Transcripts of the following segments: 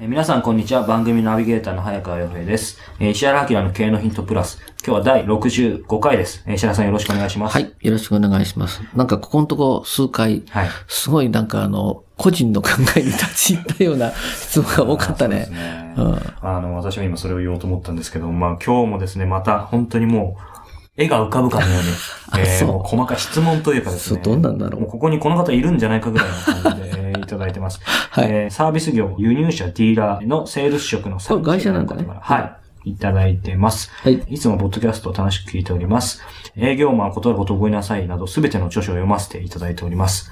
えー皆さんこんにちは。番組ナビゲーターの早川洋平です。えー石原明の経営のヒントプラス。今日は第65回です。えー石原さんよろしくお願いします。はい。よろしくお願いします。なんか、ここのとこ数回、はい。すごいなんかあの、個人の考えに立ち入ったような質問が多かったね。そうですねうんあの、私は今それを言おうと思ったんですけど、まあ今日もですね、また本当にもう、絵が浮かぶかのように、えー細かい質問というかですね。そうどんなんだろうもうここにこの方いるんじゃないかぐらいの感じで、ただいてます。はいえーサービス業、輸入者、ディーラーのセールス職のこれ会社なんだねはい。いただいてます。はい。いつもポッドキャストを楽しく聞いております。営業マンは断ることを覚えなさいなど、すべての著書を読ませていただいております。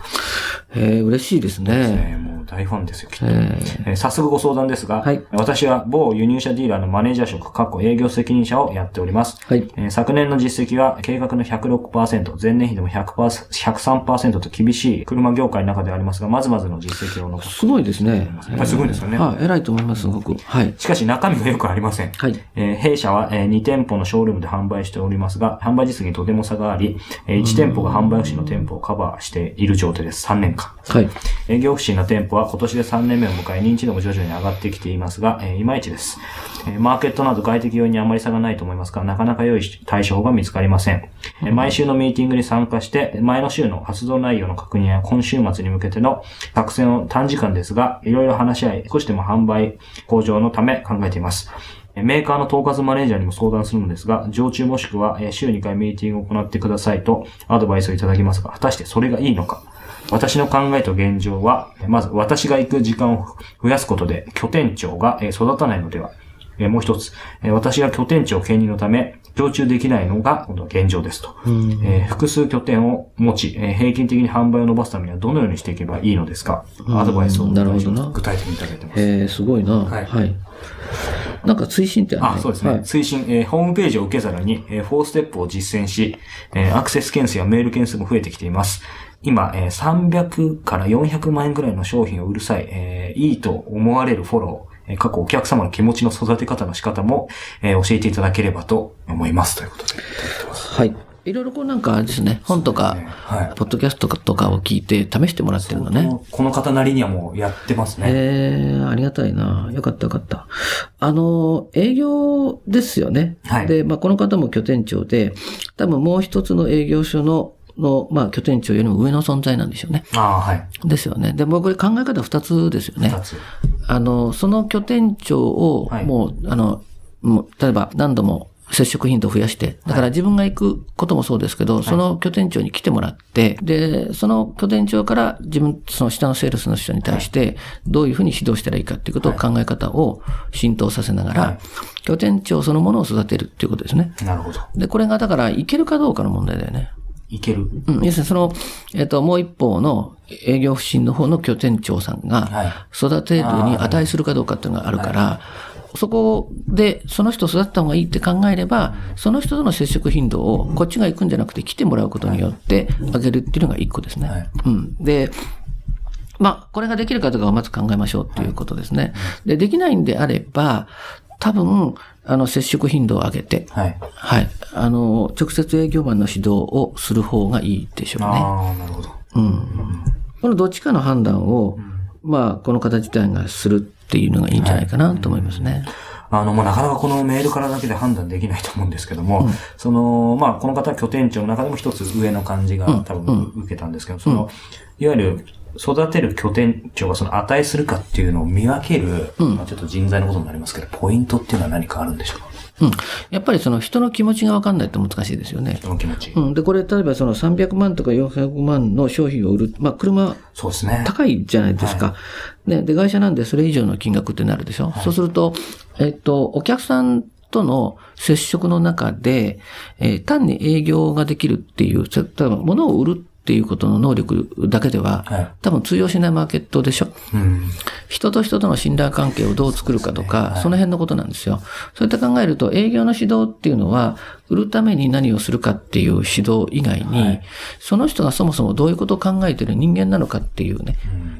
えー、嬉しいですえね。ーもう大ファンですよ、きっと。えーえー早速ご相談ですが、はい私は某輸入者ディーラーのマネージャー職、過去営業責任者をやっております。はい。えー昨年の実績は計画の106%、前年比でも100%、103%と厳しい車業界の中ではありますが、まずまずの実績を残す。すごいですね。やっぱりすごいですよねはい。偉いと思います、すごく。はい。しかし中身がよくありません。はい。えー弊社は、えー2店舗のショールームで販売しておりますが、販売実績にとても差があり、えー1店舗が販売不振の店舗をカバーしている状態です。3年間。はい。営業不振な店舗は今年で3年目を迎え、認知度も徐々に上がってきていますが、えーいまいちです。えーマーケットなど外的要因にあまり差がないと思いますが、なかなか良い対処法が見つかりません。えー毎週のミーティングに参加して、前の週の活動内容の確認や今週末に向けての作戦を短時間ですが、いろいろ話し合い、少しでも販売向上のため考えています。えーメーカーの統括マネージャーにも相談するのですが、常駐もしくはえー週2回ミーティングを行ってくださいとアドバイスをいただきますが、果たしてそれがいいのか私の考えと現状は、えーまず私が行く時間を増やすことで拠点長がえー育たないのでは。えーもう一つ、えー私が拠点長兼任のため、常駐できないのがこの現状ですと。えー複数拠点を持ち、えー平均的に販売を伸ばすためにはどのようにしていけばいいのですか？アドバイスをなるほどな具体的にいただいてます。えー、すごいな。はいはい。なんか追伸ってあるね。あ、そうですね。はい。推進、えーホームページを受け皿に、えー4ステップを実践し、えーアクセス件数やメール件数も増えてきています。今、えー300から400万円ぐらいの商品を売る際、えーいいと思われるフォロー、えー過去お客様の気持ちの育て方の仕方も、えー教えていただければと思います。ということで。はい。いろいろこうなんかですね、本とか、はい。ポッドキャストとかを聞いて試してもらってるのね。このこの方なりにはもうやってますね。ええありがたいな。よかったよかった。あの、営業ですよね。はいで、まあ、この方も拠点長で、多分もう一つの営業所の、の、まあ、拠点長よりも上の存在なんでしょうね。ああ、はい。ですよね。で、もうこれ考え方二つですよね二。つ。あの、その拠点長を、はいもう、あの、もう例えば何度も接触頻度を増やして、だから自分が行くこともそうですけど、その拠点長に来てもらって、で、その拠点長から自分、その下のセールスの人に対して、どういうふうに指導したらいいかっていうことを考え方を浸透させながら、はい拠点長そのものを育てるっていうことですね。なるほど。で、これがだから、いけるかどうかの問題だよね。いける。うん、要するにその、えっ、と、もう一方の営業不振の方の拠点長さんがはい、育てるに値するかどうかっていうのがあるから、そこで、その人を育った方がいいって考えれば、その人との接触頻度をこっちが行くんじゃなくて来てもらうことによって上げるっていうのが一個ですね。はいうん。で、まあ、これができるかどうかをまず考えましょうっていうことですね。で、できないんであれば、多分、あの、接触頻度を上げて、はい。はい。あの、直接営業マンの指導をする方がいいでしょうね。ああ、なるほど。うん。このどっちかの判断を、まあ、この方自体がするっていうのがいいんじゃないかなと思いますね。あの、もうなかなかこのメールからだけで判断できないと思うんですけども、その、まあ、この方は拠点長の中でも一つ上の感じが多分受けたんですけど、その、いわゆる、育てる拠点長がその値するかっていうのを見分ける、まあちょっと人材のことになりますけど、ポイントっていうのは何かあるんでしょうか？うん。やっぱりその人の気持ちがわかんないと難しいですよね。人の気持ち。うん。で、これ、例えばその300万とか400万の商品を売る。まあ、車、そうですね。高いじゃないですか。ね。で、会社なんでそれ以上の金額ってなるでしょ？そうすると、えっと、お客さんとの接触の中で、えー単に営業ができるっていう、例えば物を売るっていうことの能力だけでは、はい多分通用しないマーケットでしょ。うん。人と人との信頼関係をどう作るかとか、その辺のことなんですよ。そういった考えると、営業の指導っていうのは、売るために何をするかっていう指導以外に、その人がそもそもどういうことを考えている人間なのかっていうね、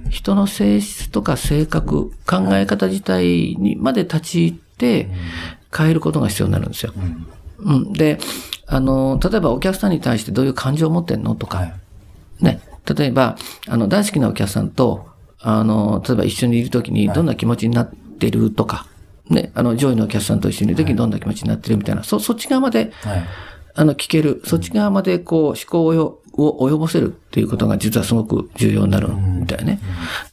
人の性質とか性格、考え方自体にまで立ち入って、変えることが必要になるんですよ。うん。で、あの、例えばお客さんに対してどういう感情を持ってんのとか、はい。ね、例えば、あの、大好きなお客さんと、あの、例えば一緒にいるときにどんな気持ちになっってるとか、ね、あの、上位のお客さんと一緒にいる時にどんな気持ちになってるみたいな、そ、そっち側まで、はい。あの、聞ける、そっち側までこう、思考をよを及ぼせるっていうことが実はすごく重要になるみたいね。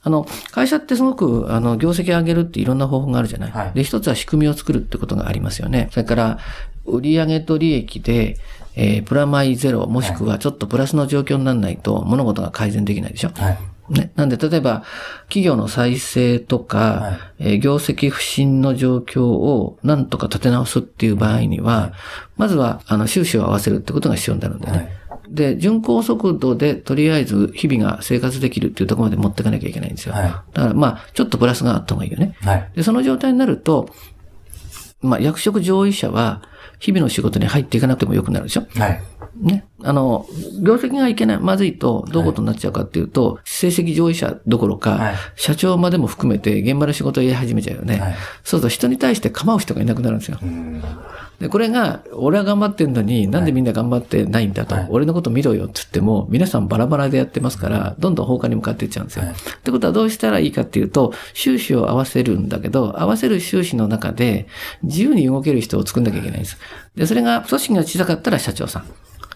あの、会社ってすごく、あの、業績を上げるっていろんな方法があるじゃない。はいで、一つは仕組みを作るってことがありますよね。それから、売上と利益で、えープラマイゼロ、もしくはちょっとプラスの状況にならないと物事が改善できないでしょ？はい。ね。なんで、例えば、企業の再生とか、はいえー業績不振の状況をなんとか立て直すっていう場合には、まずは、あの、収支を合わせるってことが必要になるんだよね。はいで、巡航速度でとりあえず日々が生活できるっていうところまで持っていかなきゃいけないんですよ。はいだからまあ、ちょっとプラスがあった方がいいよね。はい。で、その状態になると、まあ、役職上位者は日々の仕事に入っていかなくてもよくなるでしょ？はい。ね。あの、業績がいけない、まずいと、どういうことになっちゃうかっていうと、成績上位者どころか、はい社長までも含めて現場の仕事をやり始めちゃうよね。はいそうすると人に対して構う人がいなくなるんですよ。うん。で、これが、俺は頑張ってんのに、なんでみんな頑張ってないんだと、はい俺のこと見ろよって言っても、皆さんバラバラでやってますから、どんどん放火に向かっていっちゃうんですよ。はいってことはどうしたらいいかっていうと、収支を合わせるんだけど、合わせる収支の中で、自由に動ける人を作んなきゃいけないんです。で、それが、組織が小さかったら社長さん。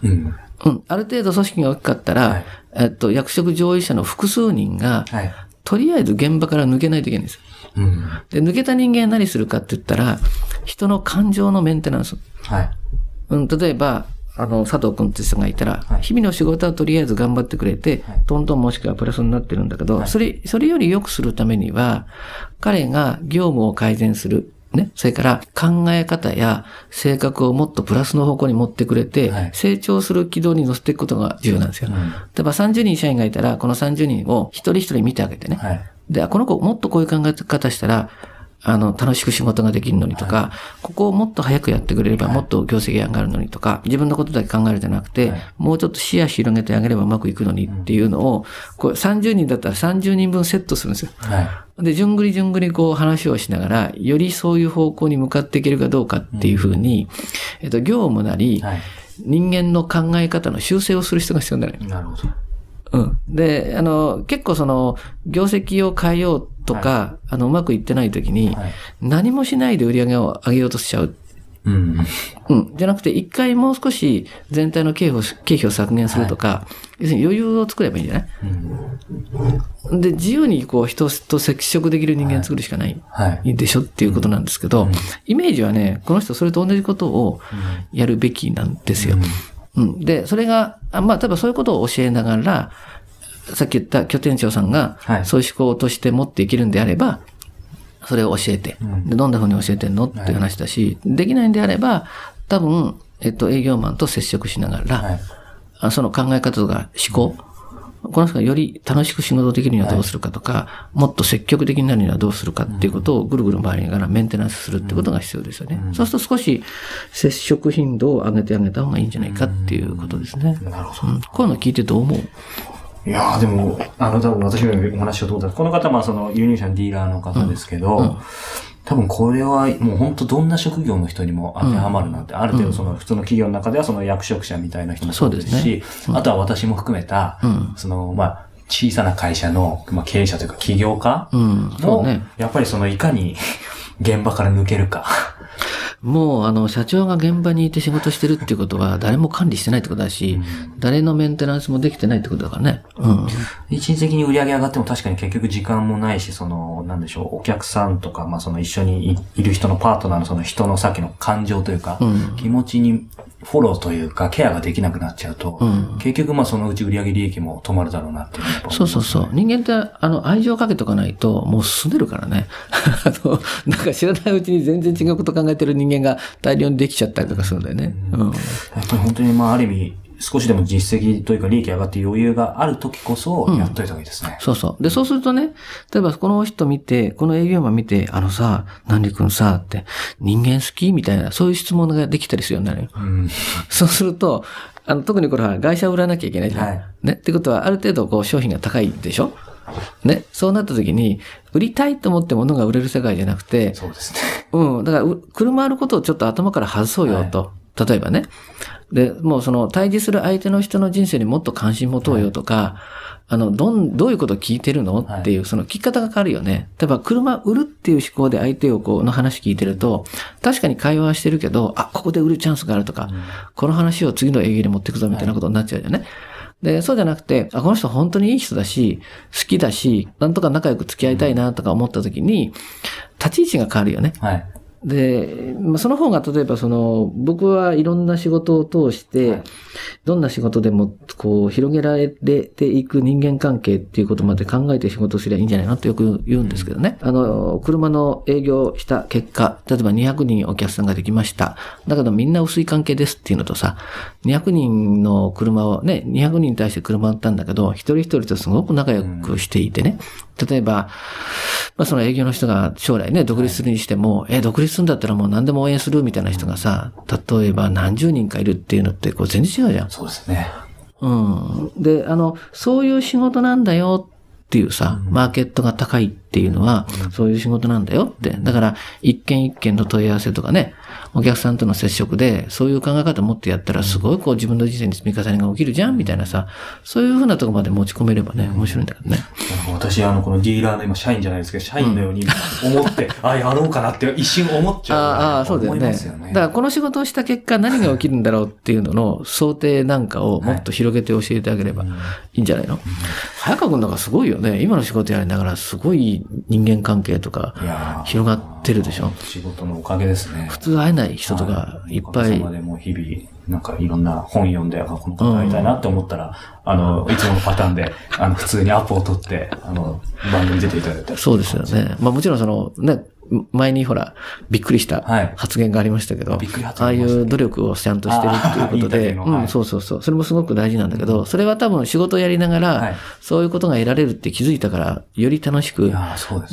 うん。うん。ある程度組織が大きかったら、はいえっと、役職上位者の複数人が、はい。とりあえず現場から抜けないといけないんです。うん。で、抜けた人間は何するかって言ったら、人の感情のメンテナンス。はい。うん、例えば、あの、佐藤君って人がいたら、はい日々の仕事はとりあえず頑張ってくれて、はいトントンもしくはプラスになってるんだけど、それ、それより良くするためには、彼が業務を改善する。ね。それから考え方や性格をもっとプラスの方向に持ってくれて、はい成長する軌道に乗せていくことが重要なんですよ。うん例えば30人社員がいたら、この30人を一人一人見てあげてね。はい。で、あこの子もっとこういう考え方したら、あの、楽しく仕事ができるのにとか、ここをもっと早くやってくれればもっと業績が上がるのにとか、自分のことだけ考えるんじゃなくて、はいもうちょっと視野広げてあげればうまくいくのにっていうのを、こう30人だったら30人分セットするんですよ。はい。で、じゅんぐりじゅんぐりこう話をしながら、よりそういう方向に向かっていけるかどうかっていうふうに、えっと、業務なり、はい。人間の考え方の修正をする必要が必要になる。なるほど。うん。で、あの、結構その、業績を変えようとか、あの、うまくいってない時に、はい。何もしないで売り上げを上げようとしちゃう。うん。うん。じゃなくて、一回もう少し全体の経費を、経費を削減するとか、要するに余裕を作ればいいんじゃない？うん。で、自由にこう、人と接触できる人間作るしかない。はい。でしょっていうことなんですけど、イメージはね、この人それと同じことをやるべきなんですよ。うん。で、それが、あまあ、例えばそういうことを教えながら、さっき言った拠点長さんがは、い。そういう思考として持っていけるんであれば、それを教えて、ん。で、どんな風に教えてんの？っていう話だし、できないんであれば、多分、えっと、営業マンと接触しながら、はその考え方とか思考、この人がより楽しく仕事できるにはどうするかとか、もっと積極的になるにはどうするかっていうことをぐるぐる回りながらメンテナンスするってことが必要ですよね。そうすると少し接触頻度を上げてあげた方がいいんじゃないかっていうことですね。なるほど。うん、こういうの聞いてどう思う？いやーでも、あの、多分私もお話をどうだこの方はまあその輸入者のディーラーの方ですけど、多分これはもう本当どんな職業の人にも当てはまるなって、ある程度その普通の企業の中ではその役職者みたいな人もそうですし、あとは私も含めた、ん。その、まあ、小さな会社の、まあ、経営者というか起業家うん、そうも、ね。やっぱりそのいかに現場から抜けるか。もう、あの、社長が現場にいて仕事してるっていうことは、誰も管理してないってことだし、誰のメンテナンスもできてないってことだからね。うん。一時的に売り上げ上がっても確かに結局時間もないし、その、なんでしょう、お客さんとか、まあその一緒にいいる人のパートナーのその人のさっきの感情というか、ん気持ちにフォローというか、ケアができなくなっちゃうと、ん結局まあそのうち売上利益も止まるだろうなっていうのはやっぱ思いますそうそうそう。人間って、あの、愛情かけとかないと、もうすねるからね。あの、なんか知らないうちに全然違うこと考えてる人間が大量にできちゃったりとかするんだよね。うん。やっぱり本当にまあある意味、少しでも実績というか利益上がって余裕がある時こそ、やっといた方がいいですね。そうそう。で、そうするとね、例えばこの人見て、この営業マン見て、あのさ、何里くんさ、って、人間好きみたいな、そういう質問ができたりするようになるよ。うん。そうすると、あの、特にこれは会社を売らなきゃいけないじゃん。はいね。ってことは、ある程度こう商品が高いでしょ？ね。そうなった時に、売りたいと思って物が売れる世界じゃなくて、そうですね。うん。だからう、車あることをちょっと頭から外そうよと。例えばね。で、もうその対峙する相手の人の人生にもっと関心持とうよとか、あの、どん、どういうことを聞いてるの？っていう、その聞き方が変わるよね。例えば、車売るっていう思考で相手をこう、の話聞いてると、確かに会話はしてるけど、あ、ここで売るチャンスがあるとか、この話を次の営業に持っていくぞみたいなことになっちゃうよね。で、そうじゃなくて、あ、この人本当にいい人だし、好きだし、なんとか仲良く付き合いたいなとか思った時に、立ち位置が変わるよね。はい。で、まあ、その方が例えばその、僕はいろんな仕事を通して、はいどんな仕事でもこう広げられていく人間関係っていうことまで考えて仕事すればいいんじゃないのってよく言うんですけどね。あの、車の営業した結果、例えば200人お客さんができました。だけどみんな薄い関係ですっていうのとさ、200人の車をね、200人に対して車を売ったんだけど、一人一人とすごく仲良くしていてね。例えば、まあその営業の人が将来ね、独立するにしても、え、独立するんだったらもう何でも応援するみたいな人がさ、例えば何十人かいるっていうのってこう全然違うじゃん。そうですね。うん。で、あの、そういう仕事なんだよっていうさ、マーケットが高いっていうのは、そういう仕事なんだよって。だから、一件一件の問い合わせとかね、お客さんとの接触で、そういう考え方を持ってやったら、すごいこう自分の人生に積み重ねが起きるじゃんみたいなさ、そういうふうなところまで持ち込めればね、面白いんだけどね。私、あの、このディーラーの今、社員じゃないですけど、社員のように思って、あ、やろうかなって一瞬思っちゃう。ああ、そうだよね。だからこの仕事をした結果何が起きるんだろうっていうのの想定なんかをもっと広げて教えてあげればいいんじゃないの、早川君なんかすごいよね。今の仕事やりながらすごい人間関係とか広がってるでしょ。仕事のおかげですね。普通会えない人とかいっぱいおかげさまでもう日々、なんかいろんな本読んで、あこの方会いたいなって思ったら、あの、いつものパターンで、あの、普通にアポを取って、あの、番組出ていただいて。そうですよね。まあもちろんそのね、前にほら、びっくりしたはい。発言がありましたけど、びっくり発ああいう努力をちゃんとしてるっていうことで、はいうん、そうそうそう。それもすごく大事なんだけど、それは多分仕事をやりながら、はいそういうことが得られるって気づいたから、より楽しく。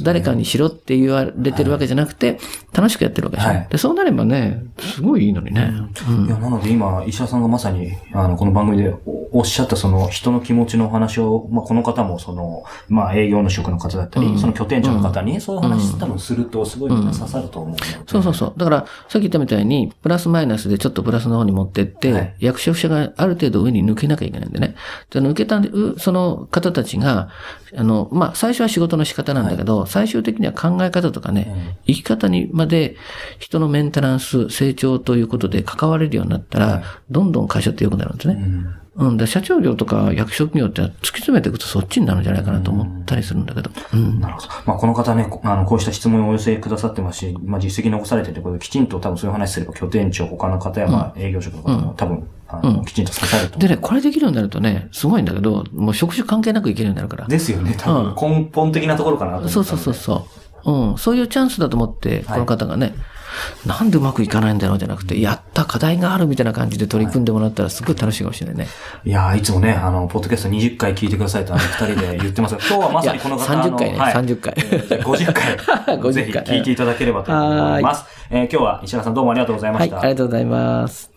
誰かにしろって言われてるわけじゃなくて、楽しくやってるわけでしょ。はい。で、そうなればね、すごいいいのにね。うん。いや、なので今、石田さんがまさに、あの、この番組でおおっしゃったその人の気持ちのお話を、まあ、この方もその、まあ、営業の職の方だったり、うん。その拠点長の方に、そういう話多分すると、すごいみんな刺さると思うので。そうそうそう。だから、さっき言ったみたいに、プラスマイナスでちょっとプラスの方に持ってって、はい役職者がある程度上に抜けなきゃいけないんでね。で抜けたんで、うその方たちが、あの、まあ、最初は仕事の仕方なんだけど、最終的には考え方とかね、生き方にまで人のメンテナンス、成長ということで関われるようになったら、どんどん会社って良くなるんですね。うんうん。で、社長業とか役職業って突き詰めていくとそっちになるんじゃないかなと思ったりするんだけど。うん。なるほど。まあ、この方ね、こあの、こうした質問をお寄せくださってますし、まあ、実績残されてるということで、きちんと多分そういう話すれば、拠点長、他の方や、まあ、営業職の方も多分、あの、きちんと刺さると。でね、これできるようになるとね、すごいんだけど、もう職種関係なくいけるようになるから。ですよね、多分、根本的なところかなと思ったのでそうそうそうそう。うん。そういうチャンスだと思って、この方がね、なんでうまくいかないんだろうじゃなくて、やった課題があるみたいな感じで取り組んでもらったらすごい楽しいかもしれないね。いやーいつもね、あの、ポッドキャスト20回聞いてくださいと、あの、二人で言ってますが、今日はまさにこの方いや30回ねはい30回50回。50 ぜひ聞いていただければと思います。えー今日は石原さんどうもありがとうございまはい、した。ありがとうございます。